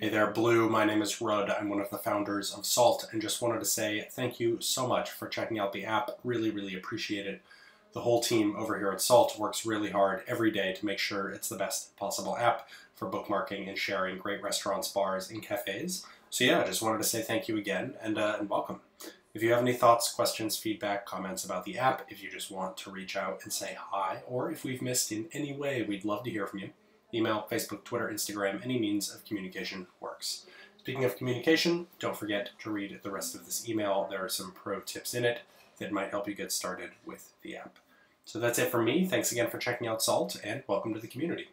Hey there, Blue. My name is Rudd. I'm one of the founders of Salt, and just wanted to say thank you so much for checking out the app. Really, really appreciate it. The whole team over here at Salt works really hard every day to make sure it's the best possible app for bookmarking and sharing great restaurants, bars, and cafes. So yeah, I just wanted to say thank you again and, uh, and welcome. If you have any thoughts, questions, feedback, comments about the app, if you just want to reach out and say hi, or if we've missed in any way, we'd love to hear from you. Email, Facebook, Twitter, Instagram, any means of communication works. Speaking of communication, don't forget to read the rest of this email. There are some pro tips in it that might help you get started with the app. So that's it for me. Thanks again for checking out Salt, and welcome to the community.